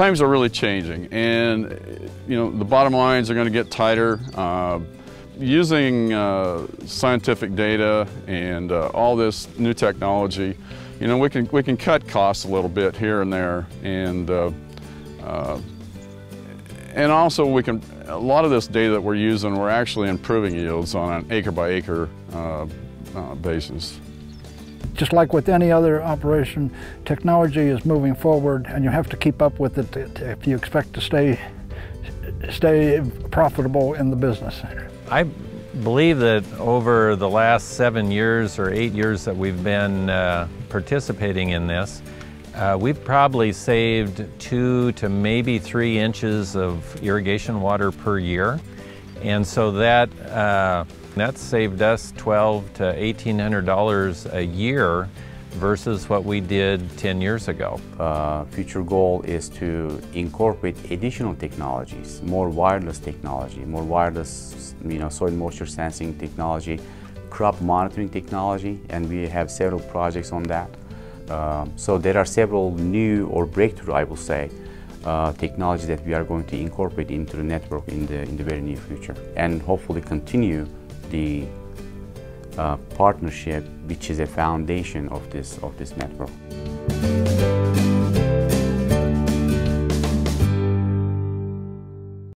times are really changing and you know the bottom lines are going to get tighter. Uh, using uh, scientific data and uh, all this new technology, you know, we can, we can cut costs a little bit here and there. And, uh, uh and also we can, a lot of this data that we're using, we're actually improving yields on an acre by acre uh, uh, basis. Just like with any other operation, technology is moving forward and you have to keep up with it if you expect to stay, stay profitable in the business. I believe that over the last seven years or eight years that we've been uh, participating in this, uh, we've probably saved two to maybe three inches of irrigation water per year. And so that, uh, that saved us twelve to $1,800 a year versus what we did 10 years ago. Uh, future goal is to incorporate additional technologies, more wireless technology, more wireless you know, soil moisture sensing technology, crop monitoring technology, and we have several projects on that. Uh, so there are several new or breakthrough, I will say, uh, technologies that we are going to incorporate into the network in the, in the very near future and hopefully continue the uh, partnership which is a foundation of this, of this network.